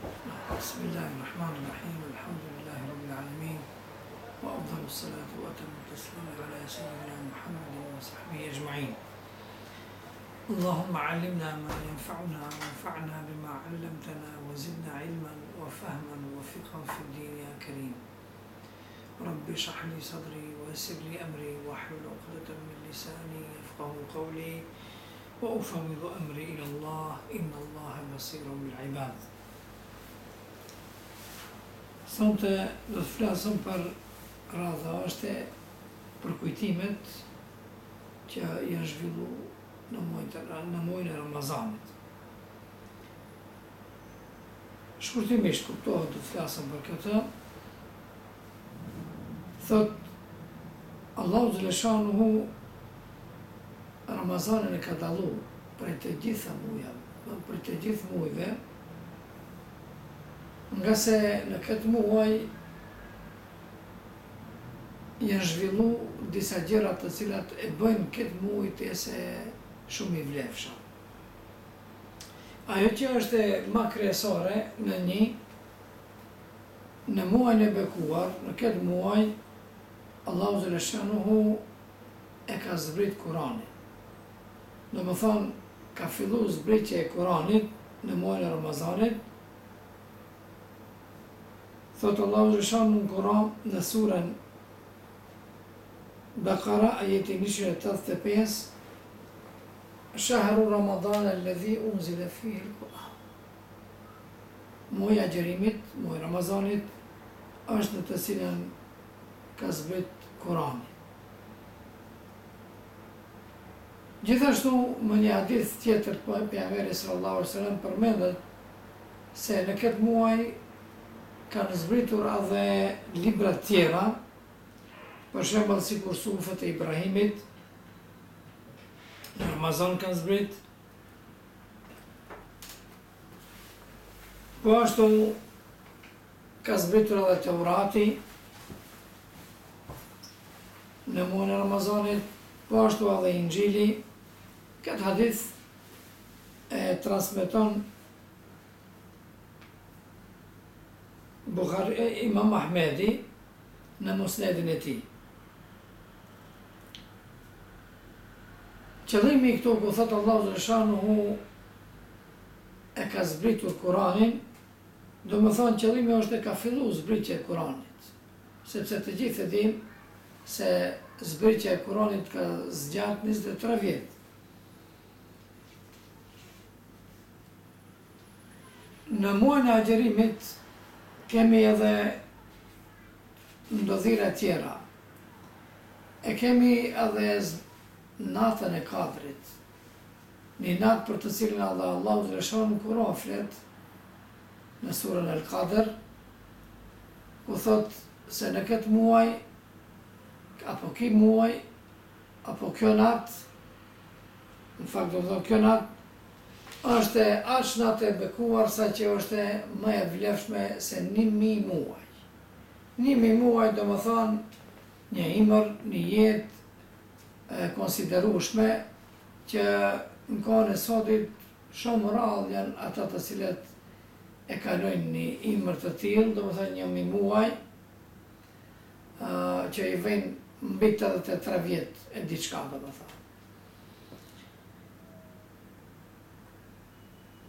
بسم الله الرحمن الرحيم الحمد لله رب العالمين وأفضل الصلاة وأتم التسليم على سيدنا محمد وصحبه أجمعين اللهم علمنا ما ينفعنا وانفعنا بما علمتنا وزدنا علما وفهما وفقها في الدين يا كريم رب اشرح لي صدري ويسر لي أمري واحلل عقدة من لساني يفقه قولي Wa ufawwidu emri ila Allah inna Allahe basirun bil ibad Sonte do të flasim për radha është për kujtimet që janë zhvillu në muajin e Ramazanit. Shkurtimisht kuptohet do të flasim për këtë. Thotë, Allahu xhaleshanuhu Ramazanin e ka dallu prej të gjitha mujave, prej të gjithë mujve, ngase në këtë muaj janë zhvillu disa gjëra të cilat e bëjnë këtë muaj të jetë shumë i vlefshëm. Ajo që është ma kryesore në një Në muajin e bekuar, në këtë muaj, Allahu xhaleshanuhu e ka zbrit Kuranin. Domethënë, ka fillu zbritja e Kuranit në muajin e Ramazanit, thotë Allahu xhaleshanuhu në Kuran në suren Bekare, ajeti njëqind e tetëdhjetë e pesë, Shahru Ramadane lledhi unzile fihi l'Kuran. Muaji i agjërimit, muaji i Ramazanit, është në të cilën ka zbrit Kurani. Gjithashtu, me një hadith tjetër prej Pejgamberit sallallahu alaihi wasallam përmendet se në këtë muaj kanë zbritur edhe libra të tjera, për shembull sikur Suhufet e Ibrahimit, në Ramazan kanë zbrit, Po ashtu ka zbritur edhe Teurati në muajin e Ramazanit, po ashtu edhe Injili. Këtë hadith e transmeton Imam Ahmedi në musnedin e tij. Qëllimi i këtu ku thotë Allahu xhaleshanuhu e ka zbritur Kuranin, domethënë qëllimi është e ka fillu zbritja e Kuranit, sepse të gjithë e dimë se zbritja e Kuranit ka zgjatë njëzet e tre vjet. Në muajin e agjërimit kemi edhe ndodhira tjera, e kemi edhe natën e Kadrit, një natë për të cilën edhe Allahu xheleshanuhu në Kuran flet në surën El Kadr, ku thotë se në këtë muaj apo ky muaj apo kjo natë, në fakt domethënë kjo natë, Është aq natë e bekuar saqë është më e vlefshme se një mijë muaj. Një mijë muaj domethënë një ymër, një jetë e konsiderueshme që në kohën e sotit shumë rrallë janë ata të cilët e kalojnë një ymër të tillë, domethënë një mijë muaj që i vijnë mbi tetëdhjetë e tre vjet e diçka domethënë.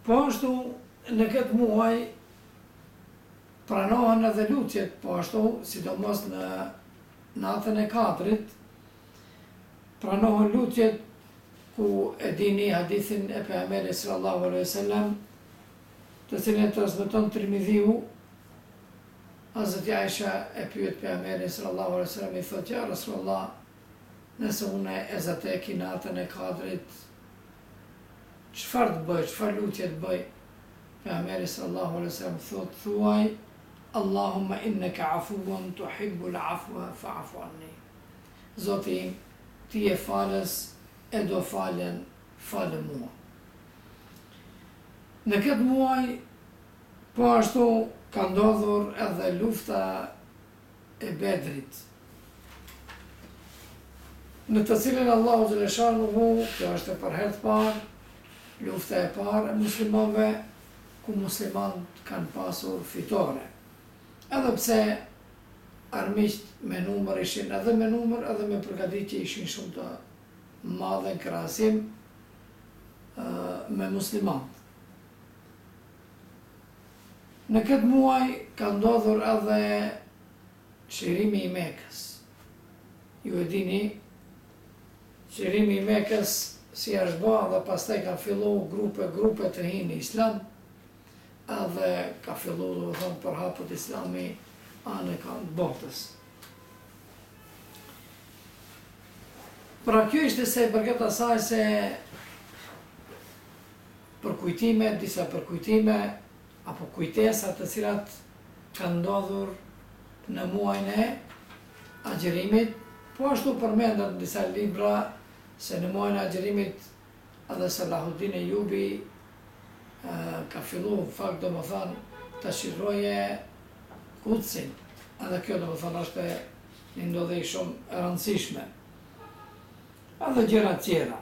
Po ashtu në këtë muaj pranohen edhe lutjet, po ashtu sidomos në natën e Kadrit pranohen lutjet ku e dini hadithin e pejgamberit sallallahu alaihi wasallam të cilin e transmeton Tirmidhiu, Hazreti Aisha e pyet pejgamberin sallallahu alaihi wasallam i thotë ja Rasulullah Nëse unë e zateki natën e Kadrit, çfarë të bëj, çfarë lutje të bëj? Pejgamberi sallallahu alejhi ve sellem thotë, thuaj, Allahumma inneke afuwun tuhibbul afwe fa'fu anni. Zoti im, ti je falës, e do faljen, falë mua. Në këtë muaj, po ashtu ka ndodhur edhe lufta e Bedrit, në të cilën Allahu xheleshanuhu, kjo është për herë të parë, lufta e parë e muslimanëve, ku muslimanët kanë pasur fitore. Edhe pse armiqtë me numër ishin edhe me numër edhe me përgatitje ishin shumë të madhe në krahasim me muslimanët. Në këtë muaj ka ndodhur edhe çlirimi i Mekës. Ju e dini, çlirimi i Mekës si është ba dhe pastaj kanë fillu grupe grupe të hinë në Islam, edhe ka fillu domethënë përhapet Islami anekënd botës. Pra kjo ishte sa i përket asaj se Përkujtime, disa përkujtime apo kujtesa të cilat kanë ndodhur në muajin e agjërimit, po ashtu përmendet në disa libra se në muajin e agjërimit edhe Salahuddin Ejubi ka fillu në fakt domethënë të çliroje Kudsin, edhe kjo domethënë është një ndodhi shumë e rëndësishme, edhe gjëra tjera.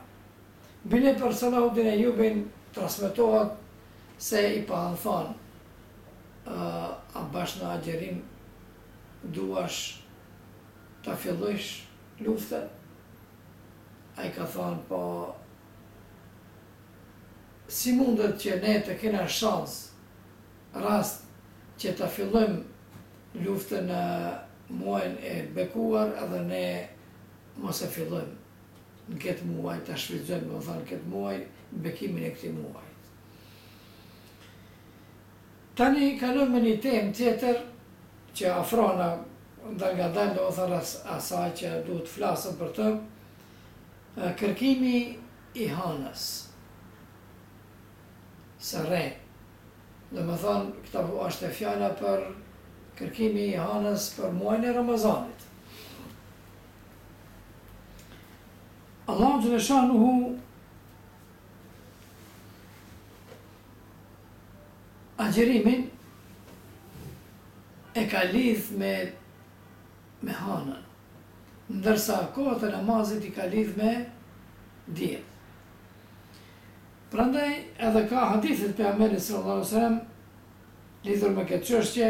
Bile për Salahuddin Ejubin transmetohet se i kanë thënë, A bash në agjërim duash ta fillojsh luftën? Ai ka thënë, Po, si mundet që ne të kena shans, rast, që ta fillojmë luftën në muajin e bekuar edhe ne mos e fillojmë? në ketë muaj, ta shfrytëzojmë domethënë këtë muaj, bekimin e këtij muaji. Tani kalojmë në një temë tjetër që afrohena dalngadal domethënë as, asaj që duhet të flasëm për të, kërkimi i hënës së re. Domethënë, këtu është fjala për kërkimi i hanës për muajin e Ramazanit. Allahu xhele shanuhu agjerimin e ka lidh me me hanën, ndërsa kohët e namazit i ka lidh me diell. Prandaj edhe ka hadithet e Pejgamberit sallallahu alaihi wasallam lidhur me këtë çështje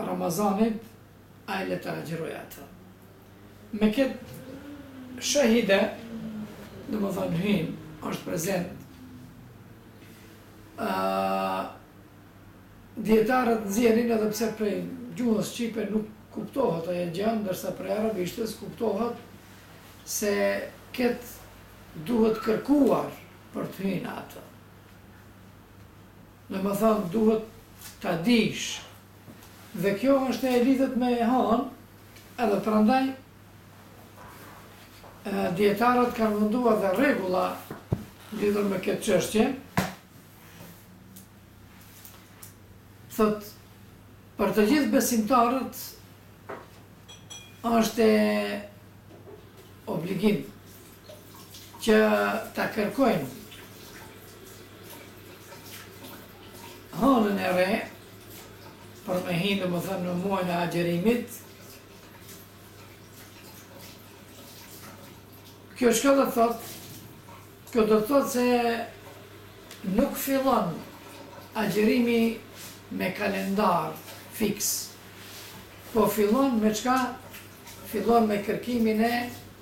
Ramazanit ai le të agjërojë atë. Me këtë shehide, domethënë hyn, është prezent. Ë Dietarët nxjerrin edhe pse prej gjuhës shqipe nuk kuptohet ajo gjë, ndërsa prej arabishtes kuptohet se këtë duhet kërkuar për të hyrë në atë. Domethënë duhet ta dish. Dhe kjo është e lidhur me hanë, edhe prandaj dijetarët kanë venduar dhe rregulla lidhur me këtë çështje. Thot për të gjithë besimtarët është obligim Që ta kërkojnë hënën e re për me hi domethënë në muajin e agjerimit. Kjo çka do të thotë, kjo do të thotë se nuk fillon agjerimi me kalendar fiks, po fillon me çka, fillon me kërkimin e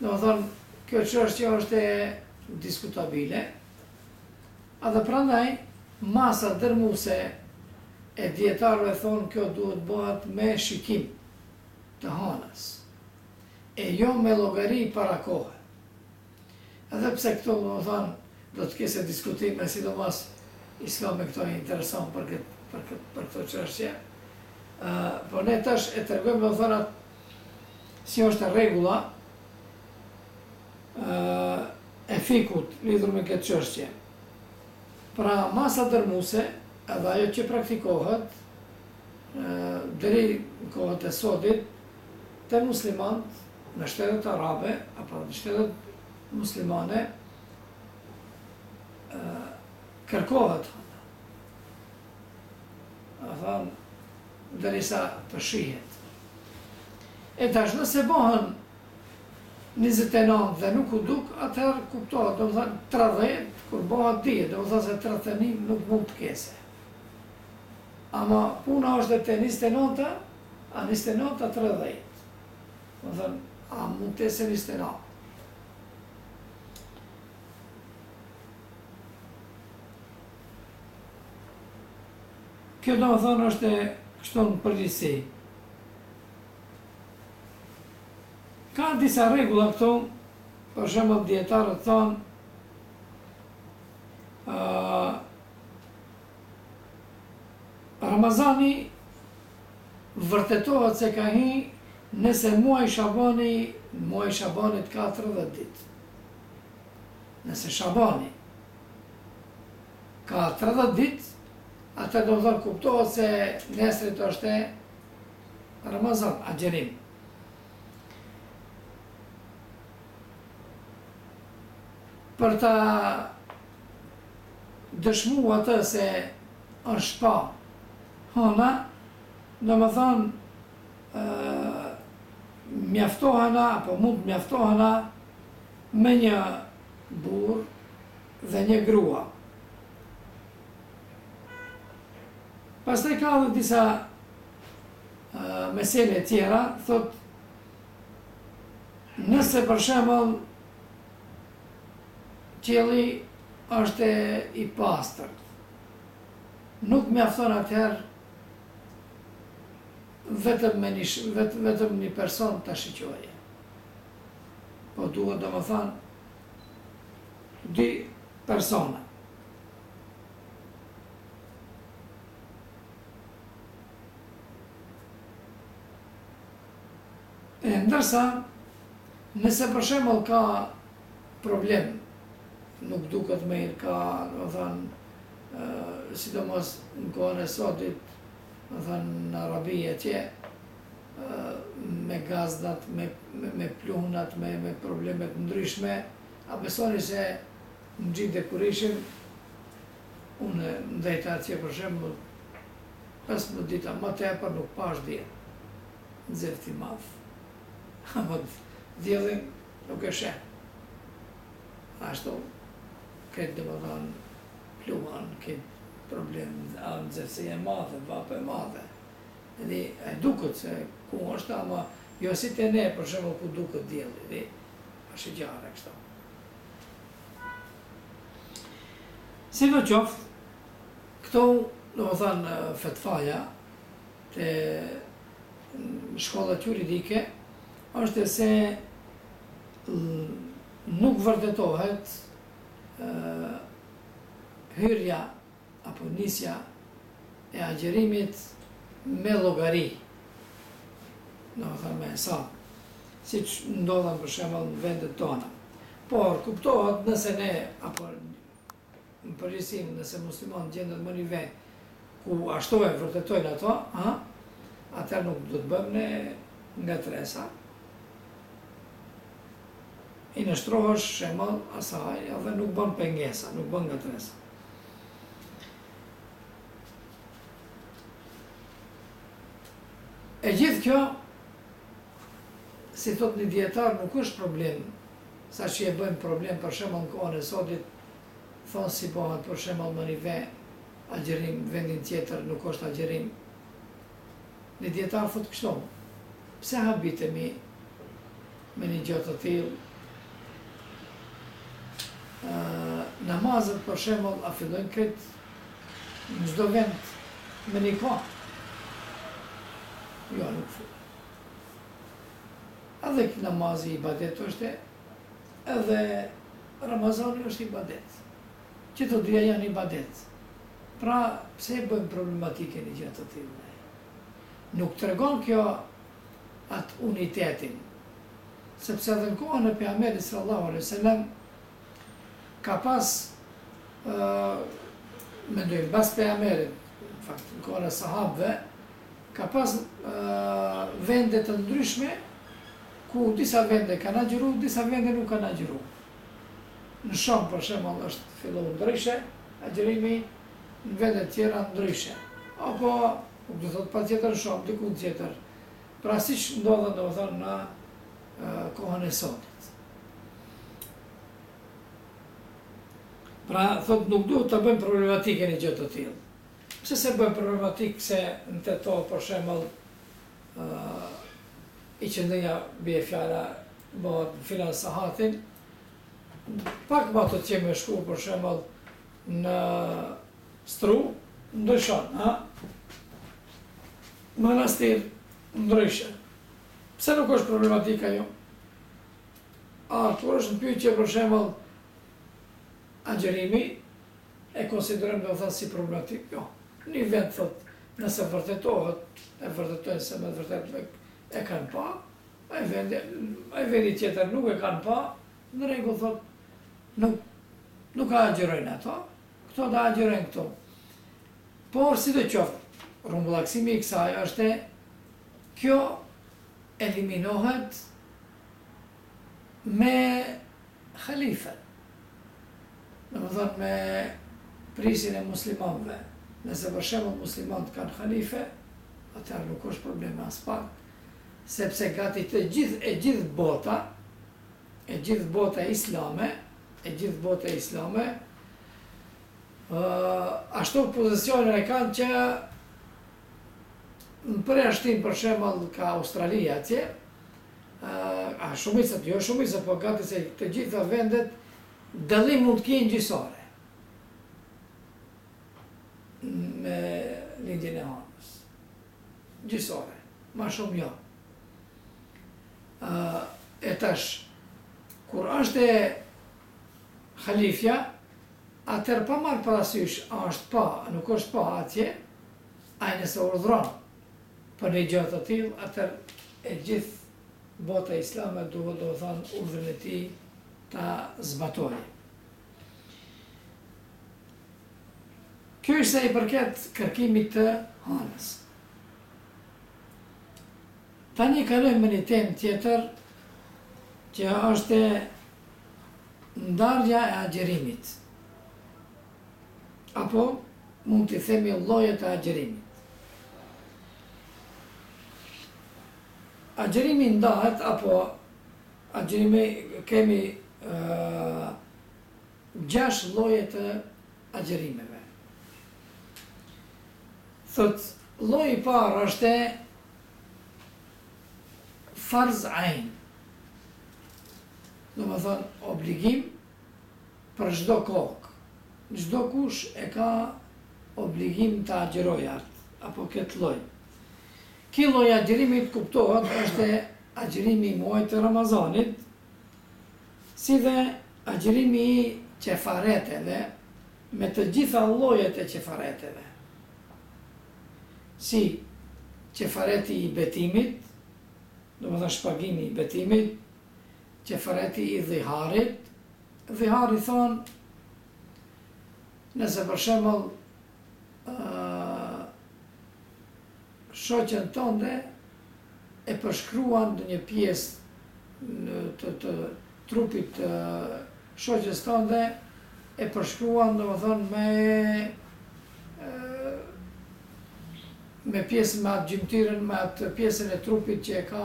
Domethënë, kjo çështje është e diskutabile. Edhe prandaj masa dërmuese e dijetarëve thonë kjo duhet bëhet me shikim të hënës, e jo me llogari para kohe. Edhe pse këto, domethënë, do të kesë diskutime, sidomos Islami këto e intereson për këtë për këtë për këto çështje. Ë, por ne tash e tregojmë domethënë atë si është rregulla e fikhut lidhur me këtë çështje. Pra masa dërmuese edhe ajo që praktikohet deri në kohët e sodit te muslimant në shtetet arabe apo në shtetet muslimane kërkohet. hana, Derisa të shihet. E tash nëse bëhen njëzet e nëntë dhe nuk u duk, atëherë kuptohet, domethënë tridhjetë kur bëhet dihet, domethënë se tridhjetë e një nuk mund të kesë. Ama puna është te njëzet e nënta, a njëzet e nëntë a tridhjetë. Domethënë, a mund të jesë njëzet e nëntë. Kjo domethënë është kështu në përgjithësi. Ka disa rregulla këtu, për shembull dietarët thonë uh, Ramazani vërtetohet se ka hi nëse muaj Shabani, muaj Shaban i ka 30 ditë. Nëse Shabani Ka tridhjetë ditë, atëherë domethënë kuptohet se nesrit është Ramazan, agjërimi. Për ta dëshmu atë se është pa hëna, domethënë, mjaftohena, apo mund mjaftohena, me një burrë, dhe një grua. Pastaj ka edhe disa mesele të tjera, thotë nëse për shembull qielli është i pastër. Nuk mjafton atëherë vetëm me një, vetëm një person ta shikojë. Po duhet domethënë, dy persona. E ndërsa, nëse për shembull ka problem, nuk duket mirë, ka, domethënë, sidomos në kohën e sotit, domethënë në Arabi etj. me gazrat, me pluhnat, me probleme të ndryshme, a besoni se në Xhide kur ishim, unë ndejta atje për shembull, pesëmbëdhjetë dita, më tepër nuk pashë diell, nxehtë i madh, ama po diellin nuk e sheh, ashtu krejt domethënë pluhën, këtë problem, nxehtësi e madhe, vapë e madhe, Dhe ajo duket se ku është ama jo si te ne për shembull kur duket dielli dhe është e qartë e kështu. Sidoqoftë, këto domethënë fetvaja te shkollat juridike është se nuk vërtetohet hyrja apo nisja e agjërimit me llogari, domethënë me hesab, siç ndodhen për shembull në vendet tona. Por kuptohet nëse ne apo në përgjithësi nëse muslimani gjendet në një vend ku ashtu e vërtetojnë ato, atëherë nuk do të bëjmë ne ngatërresa. I nështrohesh shembull asaj edhe nuk bën pengesa, nuk bën ngatërresa. E gjithë kjo, si thotë një dijetar, nuk është problem, sa që e bëjmë problem, për shembull, në kohën e sotit, thonë si bëhet, për shembull, në një vend, agjërim, vendin tjetër, nuk është agjërim. Një dijetar thotë kështu, Pse habitemi me një gjë të tillë? Namazet për shembull a fillojnë krejt në çdo vend me një kohë? Jo, nuk fillojnë. Edhe edhe namazi ibadet është, edhe Ramazani është ibadet. Që të dyja janë ibadet. Pra, pse e bëjmë problematike një gjë të tillë? Nuk tregon kjo atë unitetin. Sepse edhe në kohën e Pejgamberit sallallahu alejhi ve sellem ka pas ë mendoj mbas Pejgamberit, në fakt në kohën e sahabëve ka pas ë vende të ndryshme ku disa vende kanë agjëru, disa vende nuk kanë agjëru. në Sham për shembull është fillu ndryshe agjërimi në vende tjera ndryshe apo nuk do thotë patjetër në Sham dikund tjetër pra siç ndodhen domethënë në kohën e sotit pra thotë nuk duhet të bëjmë problematike një gjë të tillë pse s'e bëjmë problematikë se në Tetovë për shembull ikindia bje fjala bëhet në filan sahatin, pak ma atje me shku për shemëll në stru, ndryshon, ha? Manastir, ndryshon. Pse nuk është problematike ajo? A kur është në pyetje për shembull, Agjërimi, e konsiderojmë domethënë si problematik, jo. Një vend thotë, nëse vërtetohet, e vërtetojnë se me të vërtetë e kanë pa, ai vendi tjetër nuk e kanë pa, në rregull thotë, nuk, nuk e agjërojnë ato, këto do agjërojnë këtu. Por sidoqoftë, rrumbullaksimi i kësaj është kjo eliminohet Me halife, domethënë me prijësin e muslimanëve, nëse për shembull muslimanët kanë halife, atëherë nuk është problem aspak, sepse gati të gjithë e gjithë bota, e gjithë bota islame, e gjithë bota islame, ë ashtu pozicionin e kanë që në përjashtim për shembull ka Australia atje, A shumicat, jo shumicat, po gati se të gjitha vendet dallim mund të kenë gjysore me lindjen e hënës. Gjysore, ma shumë jo. E tash, kur është e halifja, atër pa marrë parasysh, a është pa, a nuk është pa atje, ai nëse urdhron. Po një gjë të tillë atëherë e gjithë bota islame duhet domethënë urdhrin e tij ta zbatojë. Kjo është sa i përket kërkimit të Hanës. Tani kalojmë me një temë tjetër që është ndarja e agjerimit. Apo mund t'i themi llojet e agjërimit. Agjërimi ndahet apo agjërimi kemi gjashtë lloje të agjërimeve. Thot lloji i parë është farz ain. Domethënë obligim për çdo kokë, çdo kush e ka obligim ta agjërojë atë apo këtë lloj. Ky lloj i agjërimit kuptohet është agjërimi i muajit të Ramazanit, si dhe agjërimi i qefareteve me të gjitha llojet e qefareteve, si qefareti i betimit, domethënë shpagimi i betimit, Qefareti i Dhiharit, Dhihari thonë nëse për shembull shoqen tënde e përshkruan ndonjë pjesë të të trupit të shoqes tënde e përshkruan domethënë me me pjesën me atë gjymtyrën me atë pjesën e trupit që e ka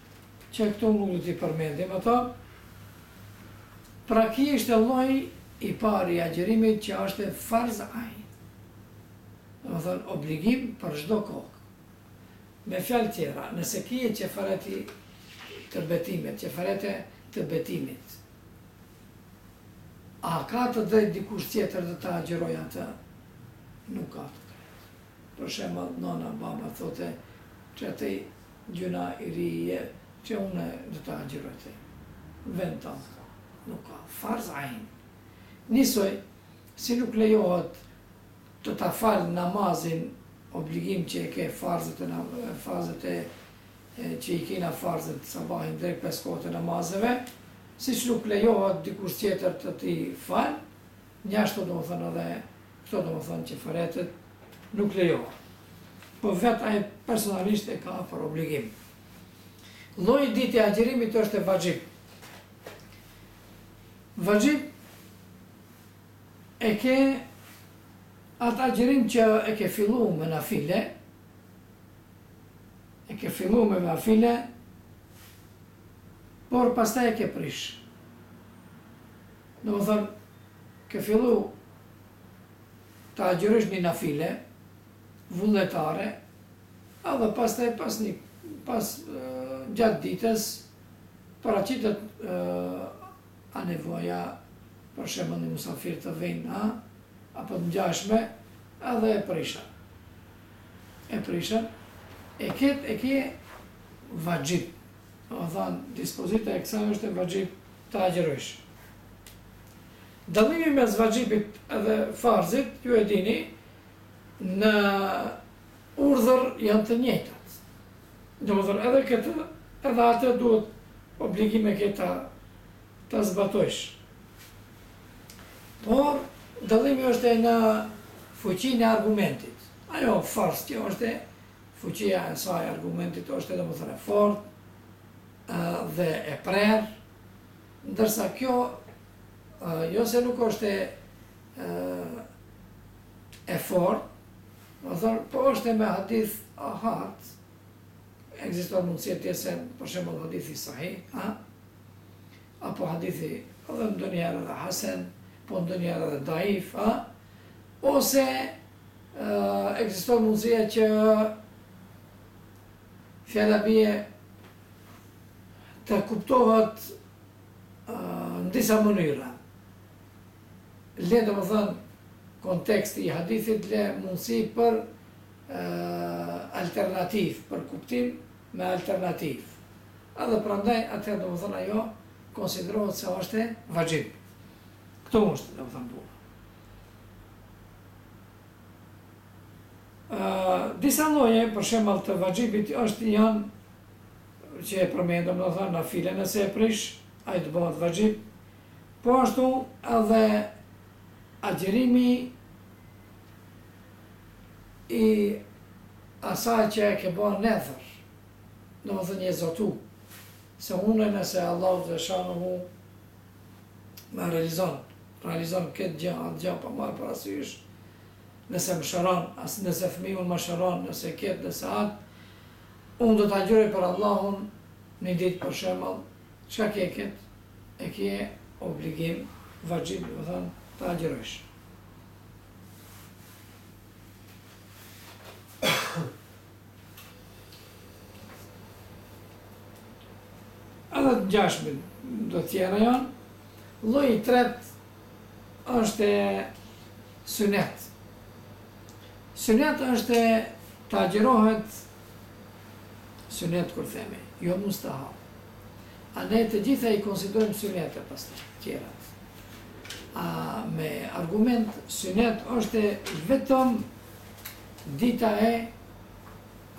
që këtu nuk do t'i përmendim ato, pra ky është lloji i parë i agjërimit që është farz ain, domethënë obligim për çdo kokë. Me fjalë tjera, nëse ke qefarete të betimit, qefarete të betimit, a ka të drejtë dikush tjetër të ta agjërojë atë? Nuk ka të drejtë. Për shembull, nëna, baba thote qe atë Gjynah i ri je qe unë do ta agjëroj në vend tënd nuk ka farz ain njësoj si nuk lejohet të ta fal namazin obligim që e ke farzet e farzet e që i kena farzet sabahin drekën pesë kohët e namazeve siç nuk lejohet dikush tjetër të t'i fal Njashtu domethënë edhe këto domethënë qefaretet nuk lejohen. Po vetë ai personalisht e ka për obligim. Lloji i dytë i agjërimit është e vaxhib. Vaxhib e ke atë agjërim që e ke fillu me nafile, e ke fillu me nafile, por pastaj e ke prish. Domethënë, ke fillu të agjërosh një nafile vullnetare, edhe pastaj pas një, pas, gjatë ditës, paraqitet a nevoja, për shembull një musafir të vjen a, apo të ngjashme, edhe e prishën, e prishën, e këtë e ke vaxhib. Domethënë, dispozita e kësaj është e vaxhib të agjërojsh. Dallimi mes vaxhibit dhe farzit, ju e dini, në urdhër janë të njëjtat. Domethënë edhe këtë, edhe atë duhet obligim e ke ta ta zbatojsh. Por dallimi është e në fuqinë e argumentit. Ajo farz kjo është e Fuqia e saj e argumentit është domethënë e fortë dhe e prerë, ndërsa kjo jo se nuk është e e fortë, domethënë po është me hadith ahad, ekziston mundësia të jetë për shembull hadithi sahih, a? apo hadithi edhe ndonjëherë edhe hasen, po ndonjëherë edhe daif, a? ose Ekziston mundësia që fjala bie të kuptohet në disa mënyra. Le domethënë, konteksti i hadithit le mundësi për alternativë, për kuptim me alternativë. Edhe prandaj, atëherë domethënë ajo, konsiderohet se është e vaxhib. Këto është, domethënë bua. Disa lloje, për shembull, të vaxhibit është janë që e përmendëm, domethënë nafile nëse e prish, ai të bëhet vaxhib. Po ashtu edhe agjërimi i asaj që e ke bërë nedhër, domethënë je zotu, se unë nëse Allahu xhele shanuhu na realizon, realizon këtë gjë, atë gjë pa marrë parasysh nëse më shëron, as nëse fëmiu më shëron, nëse këtë, nëse atë, unë do të agjëroj për Allahun një ditë për shembull, qka ke këtë, e ke obligim, vaxhib, domethënë, të agjërojsh. Edhe të ngjashmet do tjera janë. Lloji i tretë është synet. Synet është të agjërohet synet kur themi, jo mustahab. A ne të gjitha i konsiderojmë synete pas të tjera. A me argument synet është vetëm Dita e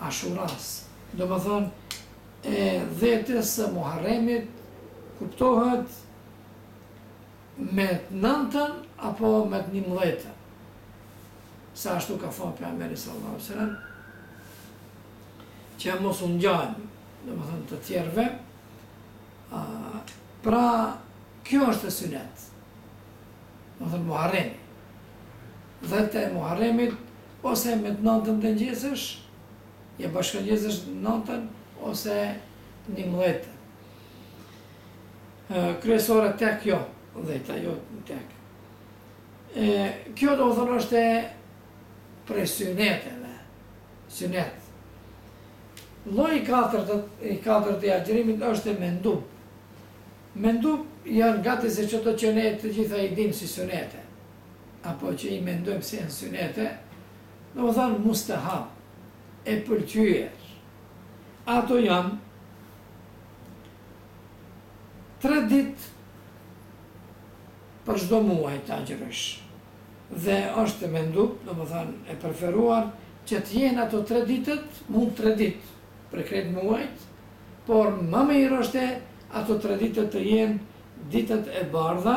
Ashurasë, domethënë e dhjetës së Muharremit, kuptohet me të nëntën apo me të njëmbëdhjetën, se ashtu ka thënë Pejgamberi sallallahu alejhi ve sellem, që mos u ngjajmë, domethënë të tjerëve, pra kjo është synet, domethënë Muharremi. dhjetë të Muharremit ose me të nëntën ta ngjitësh, ia bashkëngjitësh nëntën ose njëmbëdhjetën. Kryesore tek jo, dhjeta jo tek. E, kjo domethënë është prej syneteve, synet. Lloji i katërt, i katërt i agjërimit është mendub. Mendub janë gati se që të që ne të gjitha i dimë si synete. apo që i mendojmë se janë synete, domethënë mustahab, e pëlqyer. Ato janë tre ditë për çdo muaj të agjërosh. Dhe është mendub, domethënë e preferuar që të jenë ato tre ditët, mund tre ditë për krejt muajt, por më mirë është ato tre ditët të jenë ditët e bardha,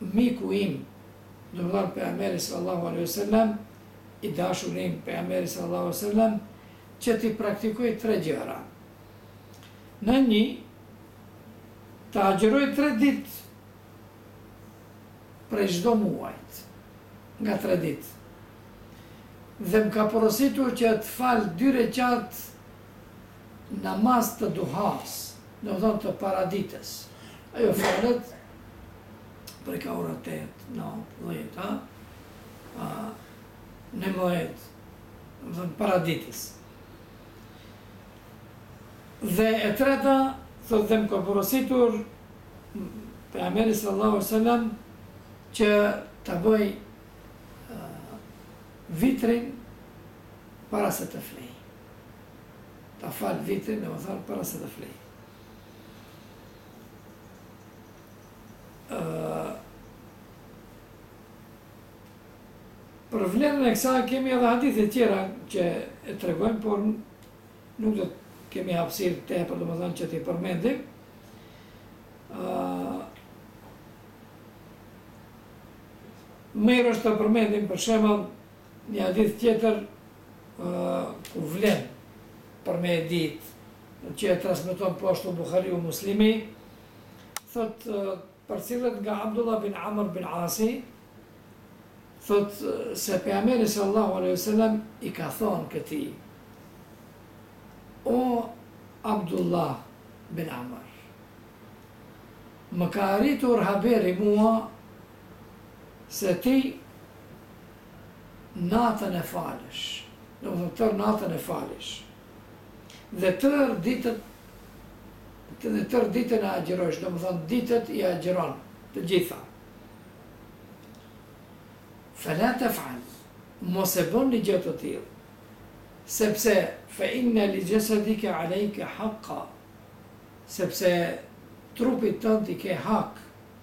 miku im, domethënë Pejgamberi sallallahu alejhi ve sellem, i dashuri im Pejgamberi sallallahu alejhi ve sellem, që t'i praktikoj tre gjëra. Në një, të agjëroj tre ditë prej çdo muajt, nga tre ditë. Dhe më ka porositur që të fal dy rekat Namaz të duhas, domethënë të paradites. Ajo falet prej ka ora tetë, nëntë, dhjetë, a? A, njëmbëdhjetë, domethënë paradites. Dhe e treta, thotë dhe më ka porositur pejgamberi sallallahu alaihi wasallam që ta bëj vitrin para se të flej. Ta fal vitrin domethënë para se të flej. Për vlerën e kësaj kemi edhe hadithe tjera që e tregojmë, por nuk do të kemi hapsirë tepër domethënë që t'i përmendim. Mirë është të përmendim për shembull një hadith tjetër Ku vlen për me e dit që e transmeton po ashtu Buhariu e Muslimi thot përcillet nga Abdullah bin Amr bin Asi thot se pejgamberi sallallahu alaihi wasallam i ka thonë këtij O Abdullah bin Amr më ka arritur haberi mua se ti natën e falshe, domethënë tërë natën e falshe, dhe tërë ditët dhe tërë ditën e agjërojshe, domethënë ditët i agjëron të gjitha. Fela tef'al, mos e bën një gjë të tillë, sepse fe inne li gjesedike alejke hakka, sepse trupit tënd i ke hak,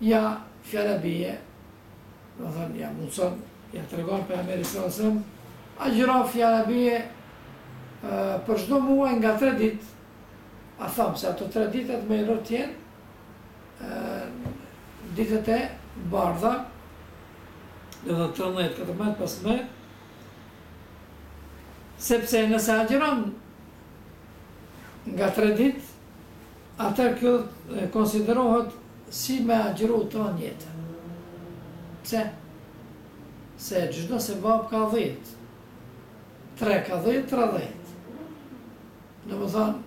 Ja fjala bie, domethënë ja mundëson, ja tregon pejgamberi sallallahu alaihi wasallam, agjëro fjala bie për çdo muaj nga tre ditë, a thamë se ato tre ditët mirë të jenë ditët e bardha, dhe dhe 13, 14, 15, sepse nëse agjëron nga tre ditë, Atëherë kjo konsiderohet si me agjëru tanë jetën. Pse? Se çdo sevap ka dhjetë. Tre ka dhjetë, tridhjetë. Domethënë,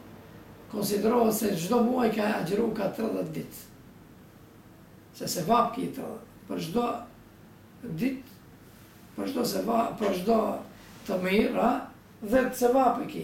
konsiderohet se çdo muaj ka agjëru ka tridhjetë ditë. Se sevap ki tridhjetë. Për çdo ditë, për çdo sevap, për çdo të mirë, a? Dhjetë sevape ki.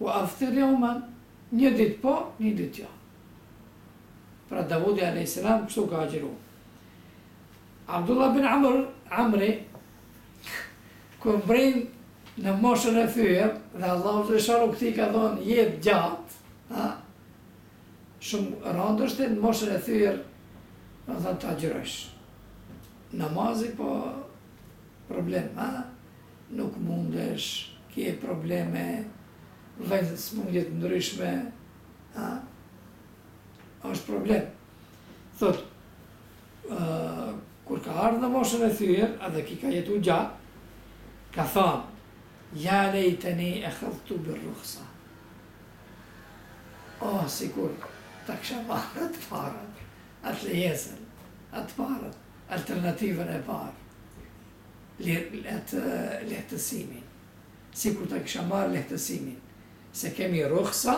u aftir jeumen, një ditë po, një ditë jo. Pra Davudi alejhi selam kështu ka agjëru. Abdullah bin Amri, kur mbrin në moshën e thyer dhe Allahu xheleshanuhu këtij ka dhënë jetë gjatë, ha? Shumë rëndë është në moshën e thyer, domethënë ta agjërojsh. Namazi po problem, ha? Nuk mundesh, ke probleme, vëlla, sëmundje të ndryshme, a? Është problem. Thotë, ë, kur ka ardhur në moshën e thyer, edhe ky ka jetu gjatë, ka thënë, Ja lejteni ekhadhtu birrukhsa. Oh, sikur ta kisha marrë atë të parën, atë lejesën, atë të parën, alternativën e parë. Lehtësimin, sikur ta kisha marrë lehtësimin, se kemi ruhsa,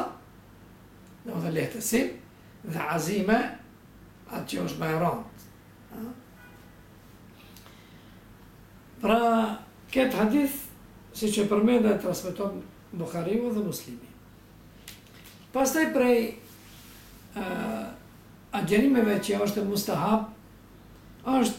domethënë lehtësim, dhe azime, atë që është më e rëndë. Pra, këtë hadith, siç e përmenda e transmiton Bukhariu dhe Muslimi. Pastaj prej agjerimeve që është mustahab, është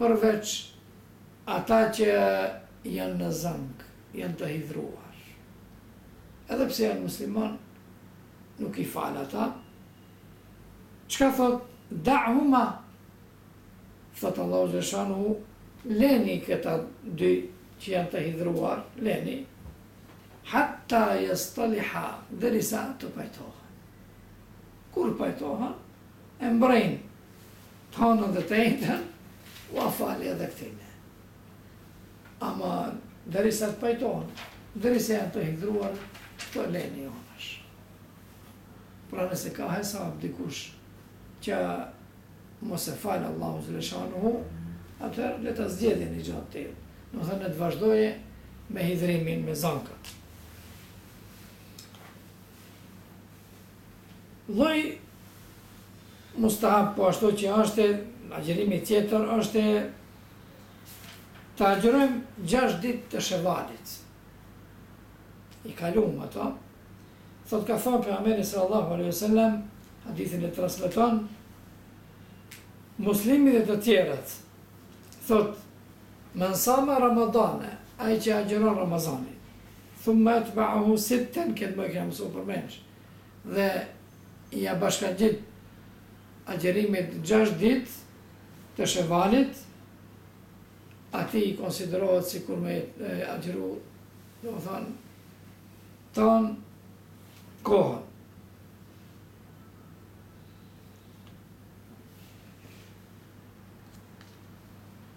përveç ata që janë në zënkë, janë të hidhruar. Edhe pse janë muslimanë, nuk i fal ata. Çka thotë, Da'huma, thotë Allahu xheleshanuhu, leni këta dy që janë të hidhruar, leni, hatta yastaliha, derisa të pajtohen. Kur pajtohen, e mbrijnë Të hënën dhe të enjten ua fal edhe këtyne. Ama derisa të pajtohen, derisa janë të hidhruar, këto leni anash. Pra nëse ka hesap dikush që mos e fal Allahu xheleshanuhu, atëherë le ta zgjedhë një gjë të tillë. Domethënë le të vazhdojë me hidhrimin me zankat. Lloj mustahab po ashtu që ështe agjërimi tjetër ështe të agjërojmë gjashtë ditë të shevalit i kaluam ato thotë ka thonë pejgamberi sallallahu alejhi ve sellem hadithin e transmeton Muslimi dhe të tjerët thotë men sama ramadane ai që agjëron ramazanin Thumma atba'ahu sittan këtë ma e kena mësu për mençë dhe ia bashkangjit agjërimit gjashtë ditë të shevalit atij i konsiderohet sikur me agjëru domethënë tanë kohën.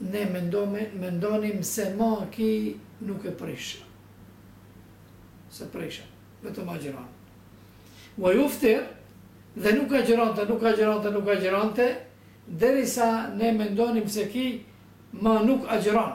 Ne mendonim se ma ki nuk e prisha. S'e prisha. Vetëm agjëron. Wa yuftir dhe nuk agjëronte, nuk agjëronte, nuk agjëronte, derisa ne mendonim se ki ma nuk agjëron.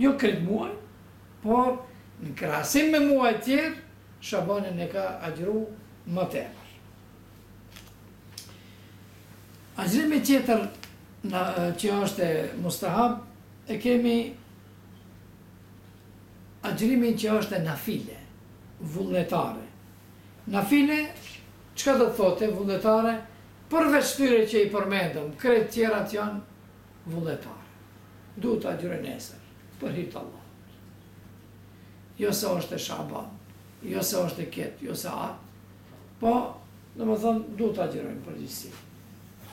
Jo krejt muaj, por në krahasim me muajt tjerë, Shabanin e ka agjëru më tepër. Agjërimi tjetër që ështe mustahab e kemi agjërimin që ështe nafile, vullnetare. Nafile, çka do të thote vullnetare, përveç këtyre që i përmendëm, krejt tjerat janë, vullnetare. Du të agjëroj nesër, për hir të Allahut. Jo se është e Shaban, jo se është e ket, jo se atë, po, domethënë, du të agjëroj në përgjithësi.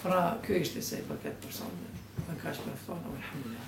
Pra, kjo ishte se i përket për sonte. Me kaq mjaftohem, alhamdulillah.